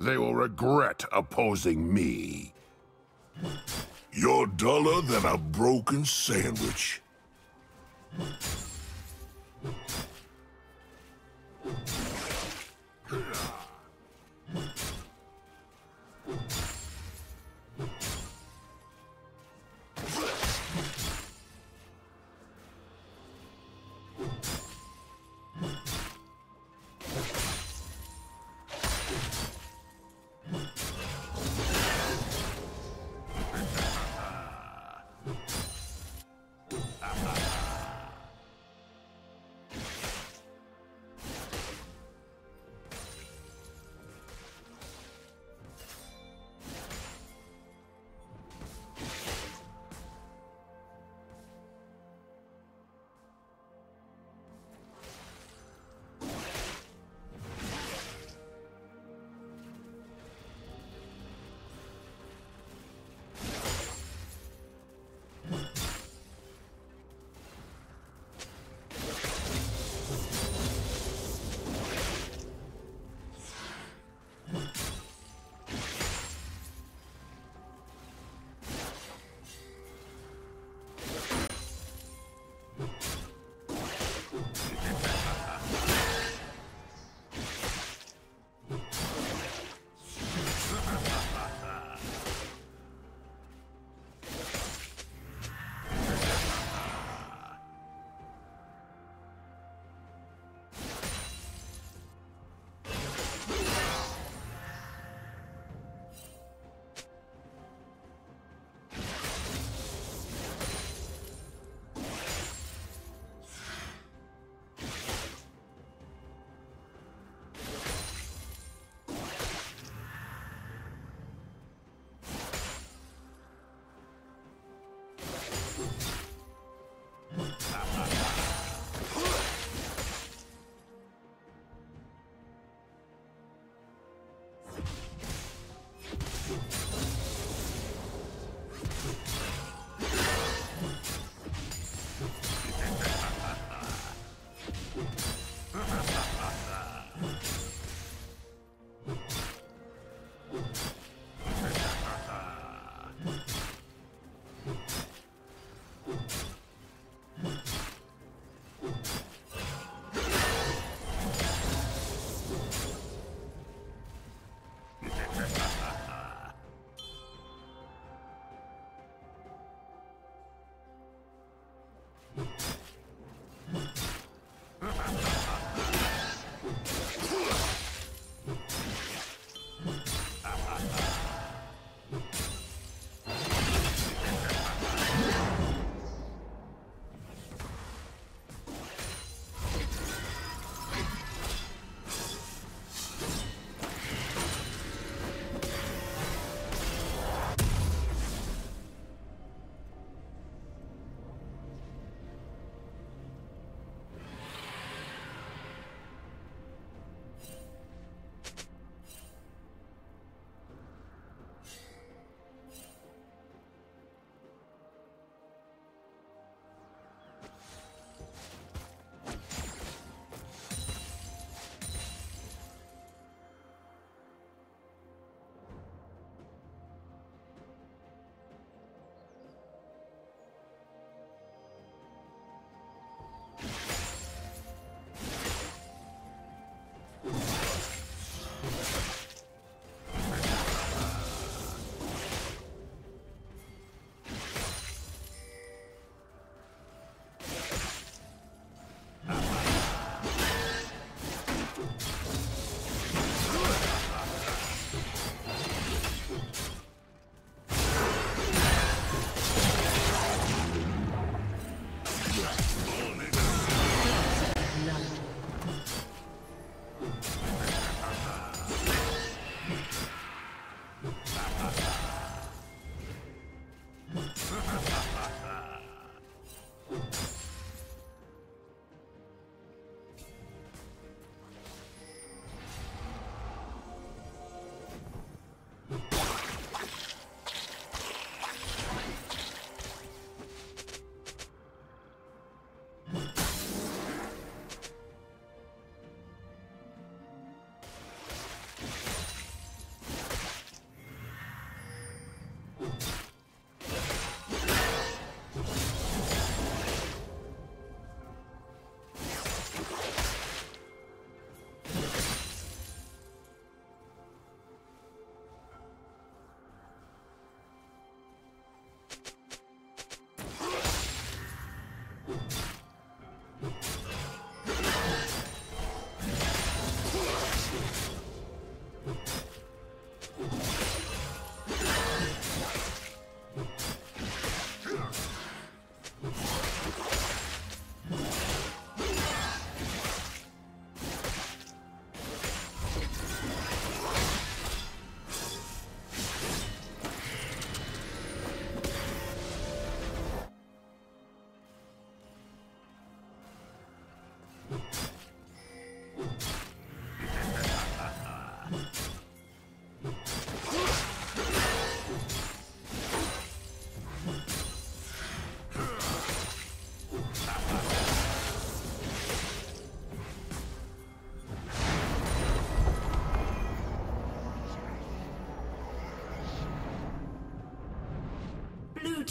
They will regret opposing me. You're duller than a broken sandwich.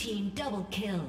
Team double kill.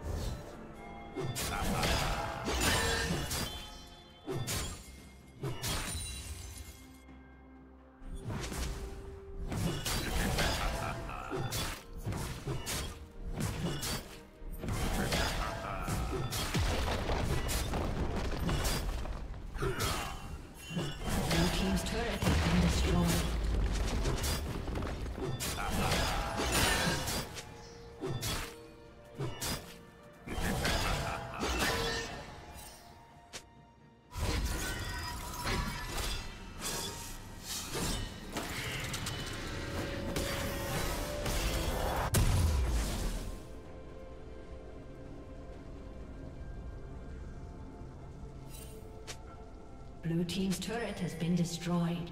Has been destroyed.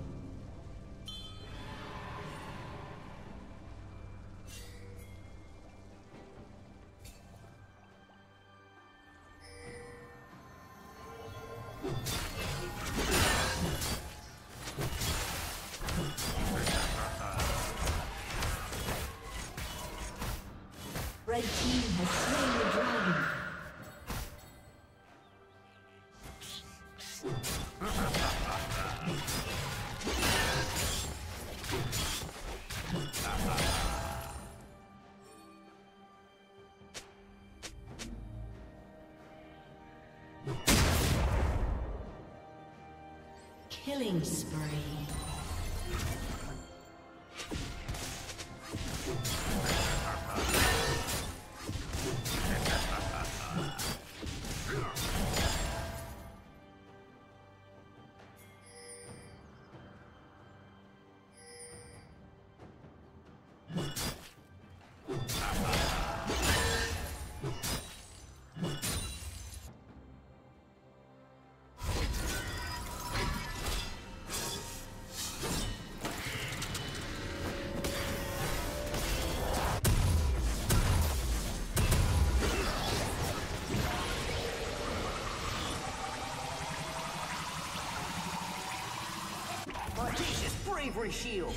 Bravery shield.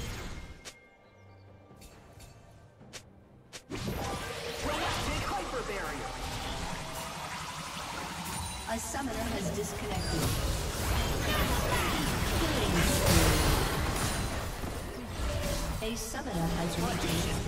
Hyper barrier. A summoner has disconnected. A summoner has reached.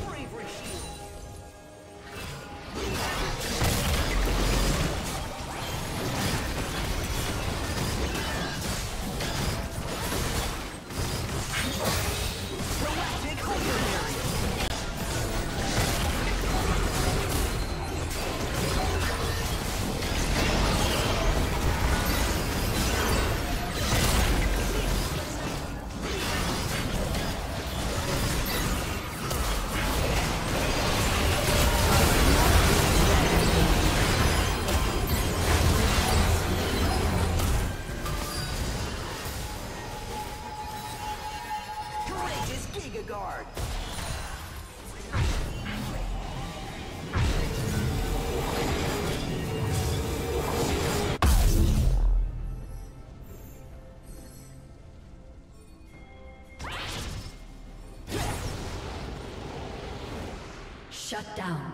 Shut down.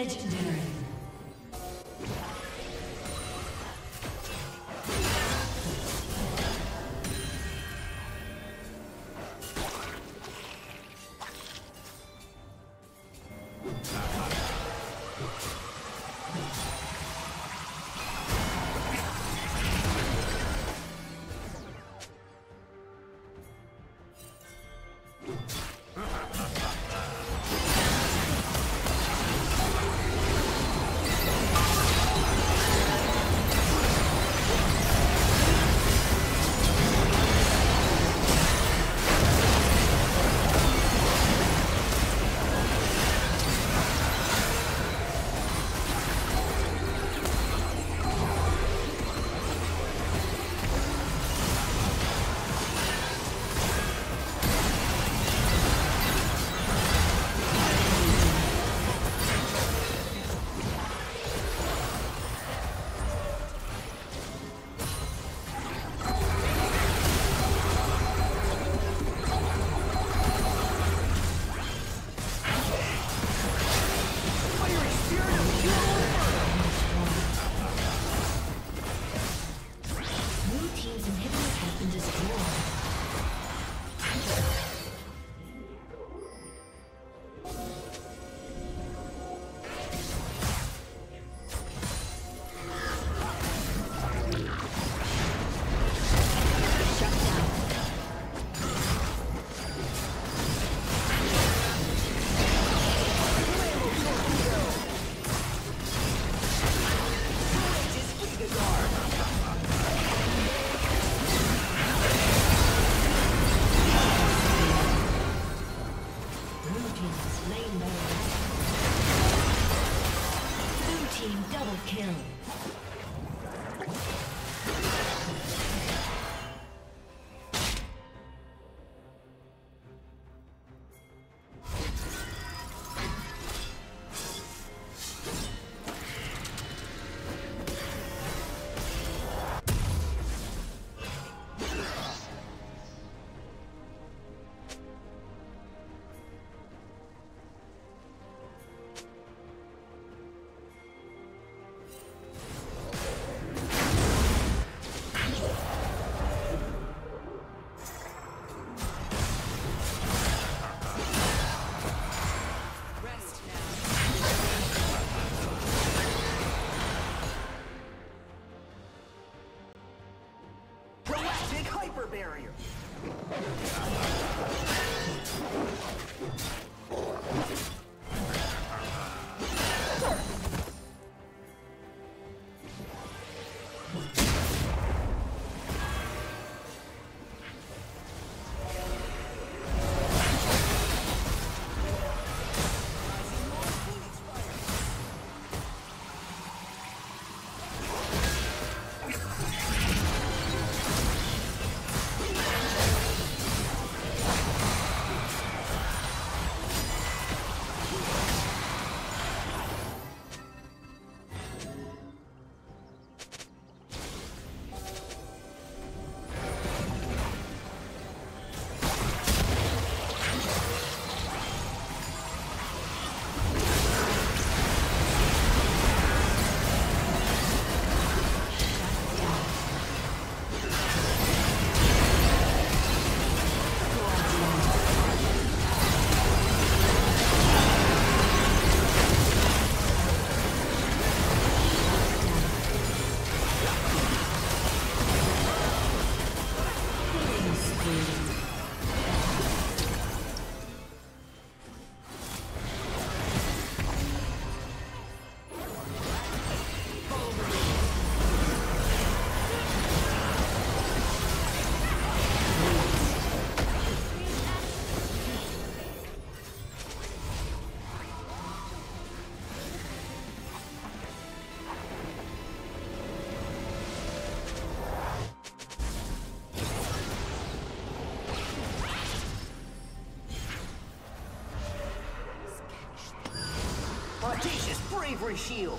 Legendary. Barrier. Shield.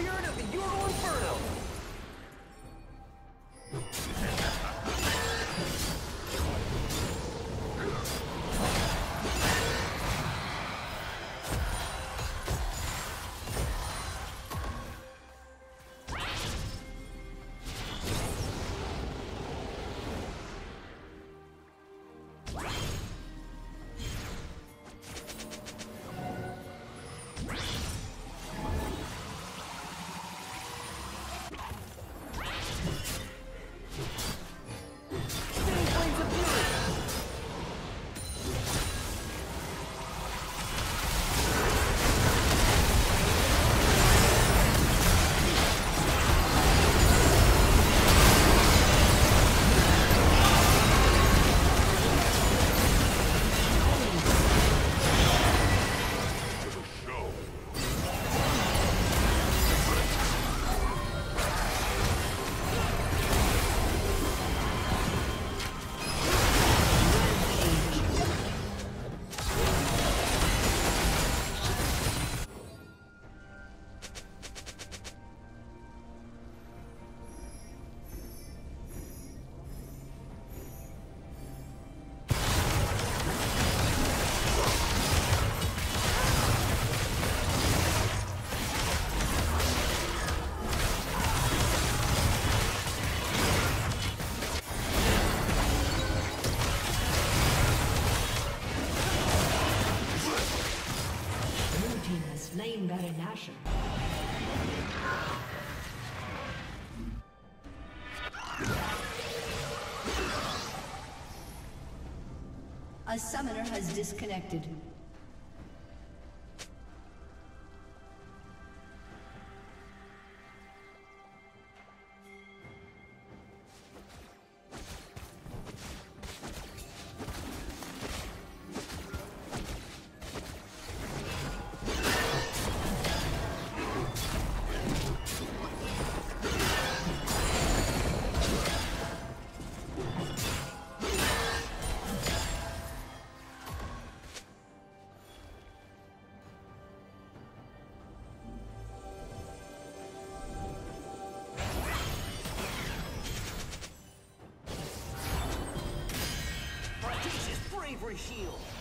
Spirit of the Euro Nashor. A summoner has disconnected. Bravery shield!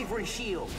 Bravery shield.